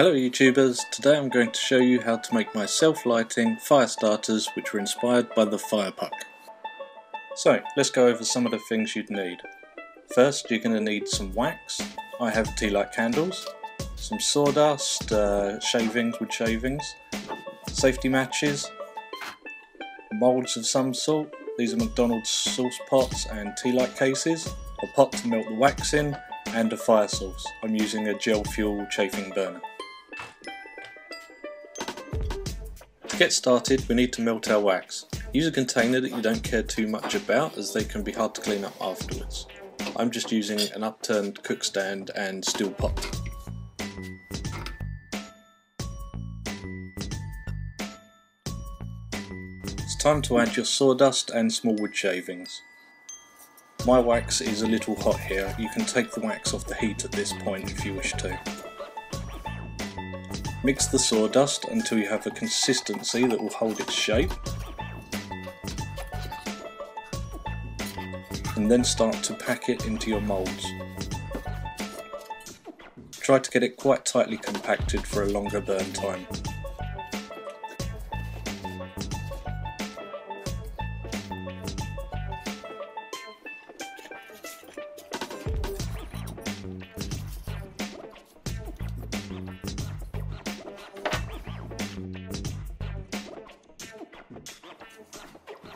Hello YouTubers, today I'm going to show you how to make my self-lighting fire starters which were inspired by the Firepuck. So, let's go over some of the things you'd need. First, you're going to need some wax, I have tea light candles, some sawdust, uh, shavings, wood shavings, safety matches, moulds of some sort, these are McDonald's sauce pots and tea light cases, a pot to melt the wax in, and a fire source. I'm using a gel fuel chafing burner. Get started we need to melt our wax. Use a container that you don't care too much about as they can be hard to clean up afterwards. I'm just using an upturned cook stand and steel pot. It's time to add your sawdust and small wood shavings. My wax is a little hot here, you can take the wax off the heat at this point if you wish to. Mix the sawdust until you have a consistency that will hold its shape. And then start to pack it into your moulds. Try to get it quite tightly compacted for a longer burn time.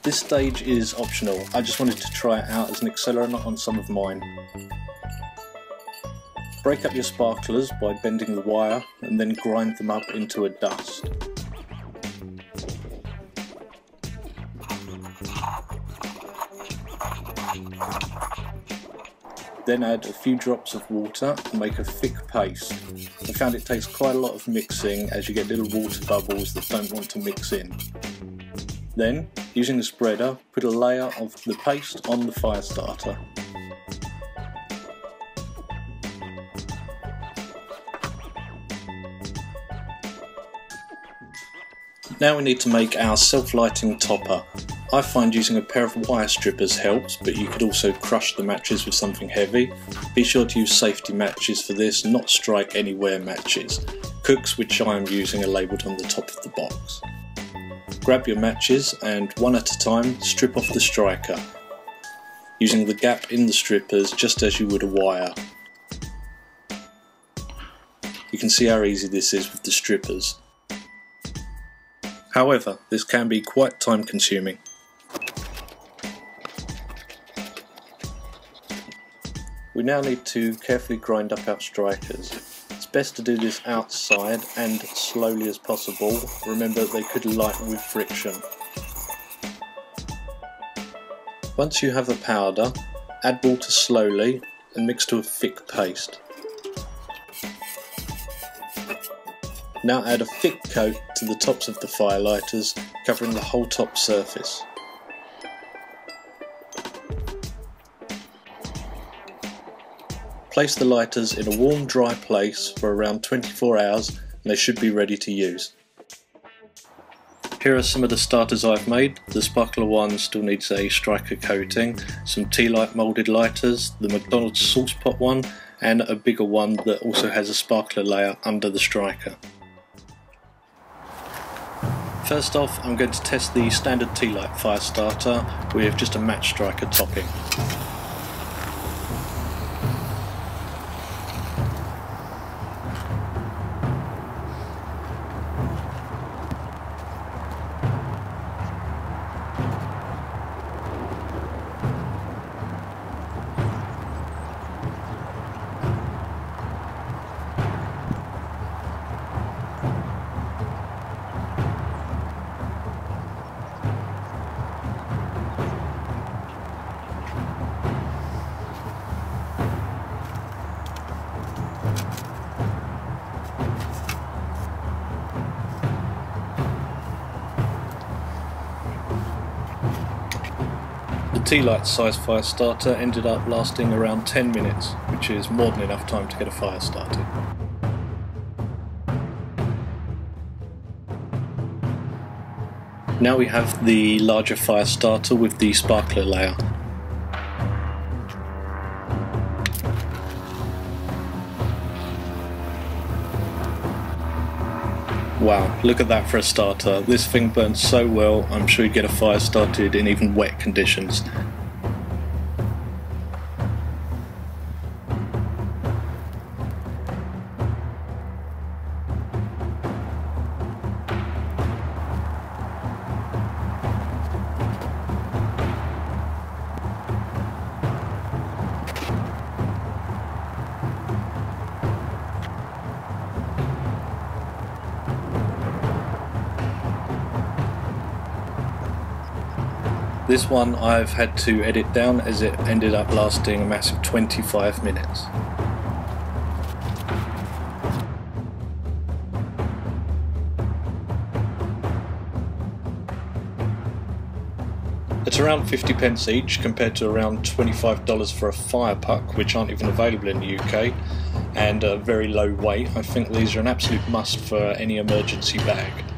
This stage is optional, I just wanted to try it out as an accelerant on some of mine. Break up your sparklers by bending the wire and then grind them up into a dust. Then add a few drops of water and make a thick paste. I found it takes quite a lot of mixing as you get little water bubbles that don't want to mix in. Then, using a spreader, put a layer of the paste on the fire starter. Now we need to make our self-lighting topper. I find using a pair of wire strippers helps, but you could also crush the matches with something heavy. Be sure to use safety matches for this, not strike anywhere matches. Cooks which I am using are labelled on the top of the box. Grab your matches and one at a time strip off the striker, using the gap in the strippers just as you would a wire. You can see how easy this is with the strippers. However, this can be quite time consuming. We now need to carefully grind up our strikers. Best to do this outside and slowly as possible. Remember they could light with friction. Once you have the powder, add water slowly and mix to a thick paste. Now add a thick coat to the tops of the firelighters, covering the whole top surface. Place the lighters in a warm dry place for around 24 hours and they should be ready to use. Here are some of the starters I've made. The sparkler one still needs a striker coating, some tea light moulded lighters, the McDonald's sauce pot one, and a bigger one that also has a sparkler layer under the striker. First off, I'm going to test the standard tea light fire starter with just a match striker topping. Tea light size fire starter ended up lasting around 10 minutes, which is more than enough time to get a fire started. Now we have the larger fire starter with the sparkler layer. Wow, look at that for a starter. This thing burns so well, I'm sure you'd get a fire started in even wet conditions. This one I've had to edit down as it ended up lasting a massive 25 minutes. It's around 50 pence each compared to around $25 for a Firepuck which aren't even available in the UK and a very low weight. I think these are an absolute must for any emergency bag.